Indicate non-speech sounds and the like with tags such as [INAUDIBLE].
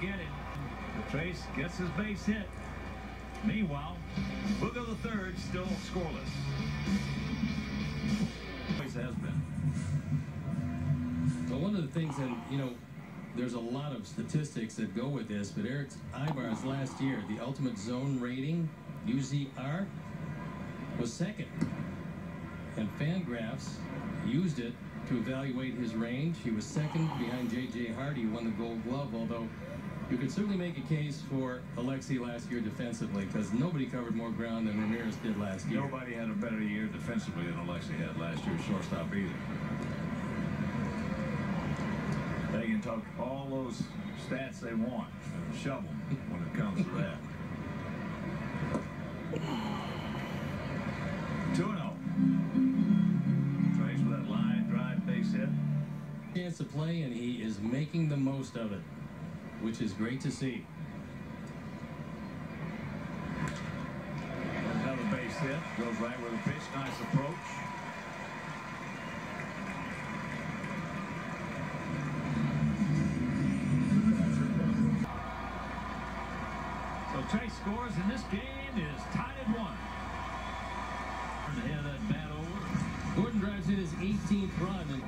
get it. Trayce gets his base hit. Meanwhile, Booker the third still scoreless. Always has been. So one of the things that, you know, there's a lot of statistics that go with this, but Erick Aybar's last year, the ultimate zone rating, UZR, was second. And Fangraphs used it to evaluate his range. He was second behind J.J. Hardy, who won the Gold Glove, although you could certainly make a case for Alexei last year defensively because nobody covered more ground than Ramirez did last year. Nobody had a better year defensively than Alexei had last year, shortstop either. They can talk all those stats they want. Shove them when it comes to that. [LAUGHS] 2 to play, and he is making the most of it, which is great to see. Another base hit. Goes right with a pitch. Nice approach. So Chase scores, and this game is tied at one. Gordon drives in his 18th run,